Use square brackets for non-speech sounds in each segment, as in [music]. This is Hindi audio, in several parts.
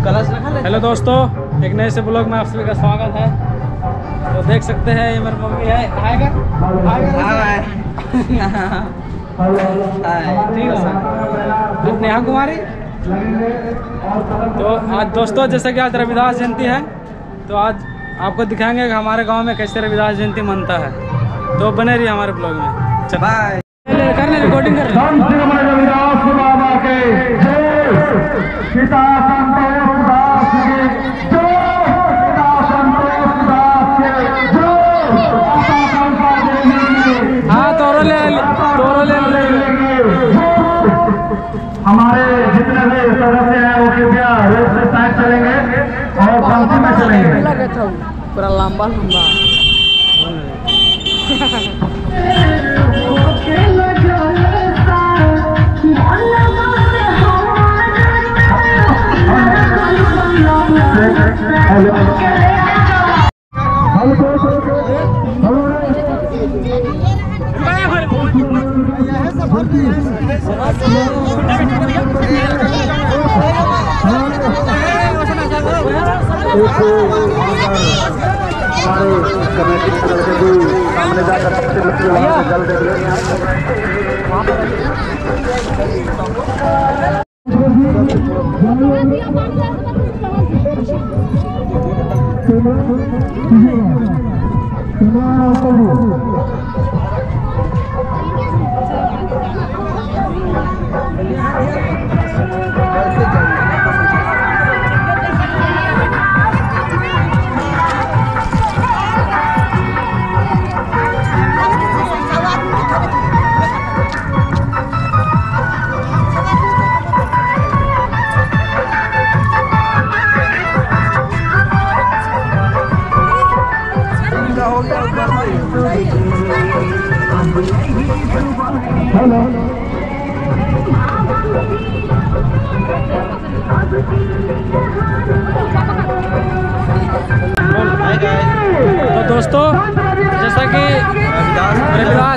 हेलो दोस्तों एक नए से ब्लॉग में आप सभी का स्वागत है। तो देख सकते हैं ये मेरी मम्मी है। ठीक है नेहा कुमारी? तो आज दोस्तों जैसे कि आज रविदास जयंती है तो आज आपको दिखाएँगे कि हमारे गाँव में कैसे रविदास जयंती मनता है। तो बने रहिए हमारे ब्लॉग में। चल। बाय कर ले रिकॉर्डिंग कर ले। धन रविदास बाबा के। जय। Sita tahu kurang lambat lomba. [laughs] हमारे कमेटी के से भी सामने जाकर सबसे बच्चे वहाँ से जल देंगे।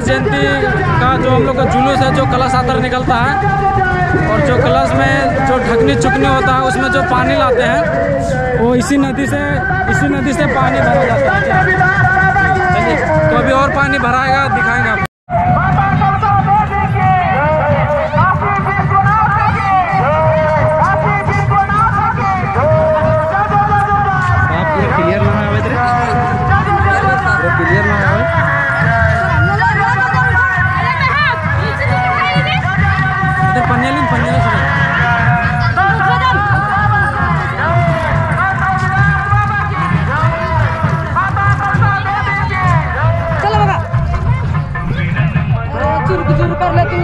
रविदास जयंती का जो हम लोग का जुलूस है, जो कलश आतर निकलता है, और जो कलश में जो ढकनी चुकनी होता है, उसमें जो पानी लाते हैं, वो इसी नदी से, इसी नदी से पानी भरा जाता है। तो अभी और पानी भराएगा, दिखाएँगे তাহলে তুই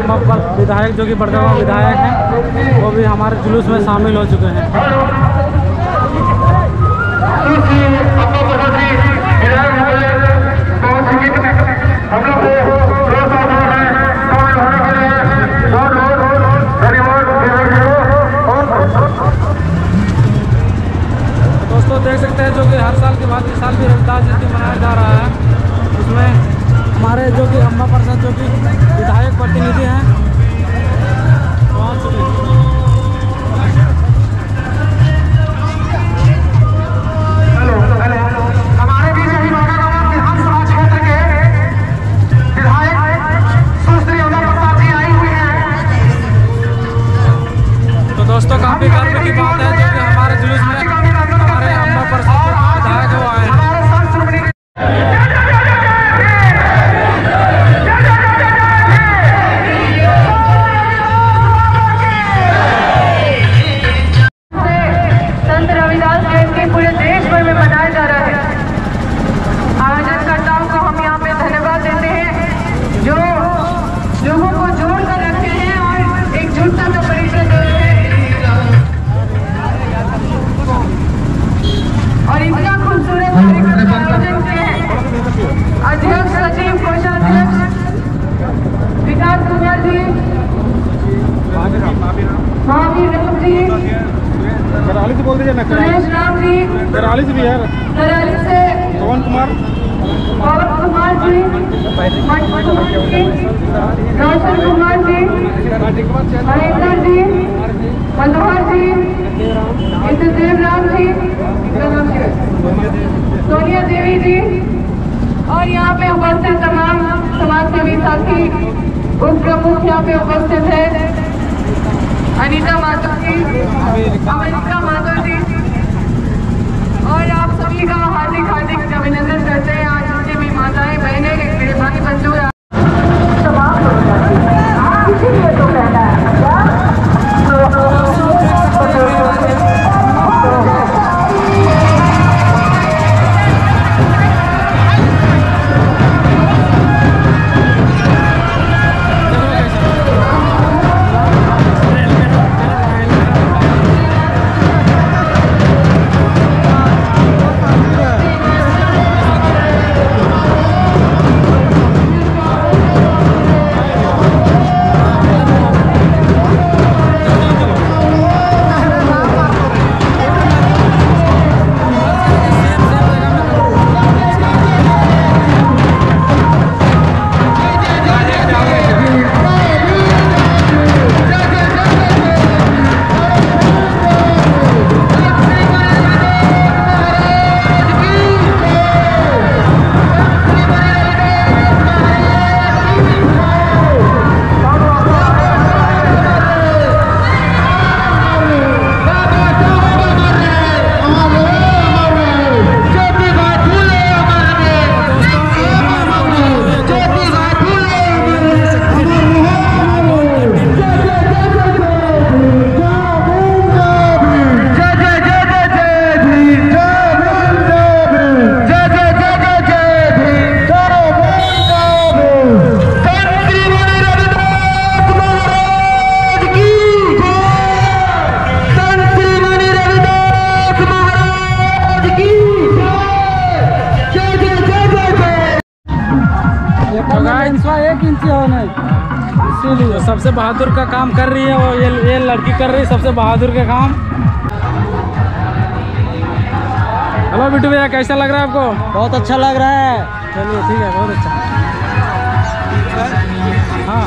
विधायक जो कि बड़गांव विधायक हैं, वो भी हमारे जुलूस में शामिल हो चुके हैं। दोस्तों, देख सकते हैं जो कि हर साल के बाद इस साल भी रविदास जयंती मनाया जा रहा है। उसमें हमारे जो कि अम्बा प्रसाद जो कि विधायक प्रतिनिधि हैं। जी कराली से भी यार कराली से पवन कुमार। पवन कुमार जी। मनोज कुमार जी रोशन कुमार जी। महेंद्र जी। मनोहर जी। इंद्रदेव राम जी। सोनिया देवी जी। और यहाँ पे उपस्थित तमाम समाज सेवी साथी उप प्रमुख यहाँ पे उपस्थित है। अनिता माधव जी। अमेरिका माधव जी। हार्दिक हार्दिक अभिनंदन करते हैं आज जितनी भी माताएँ बहने मेरे भाई बंधु जो सबसे बहादुर का काम कर रही है और ये ये लड़की कर रही है सबसे बहादुर का काम। हेलो बिटू भैया कैसा लग रहा है आपको? बहुत अच्छा लग रहा है। चलिए ठीक है बहुत अच्छा। हाँ।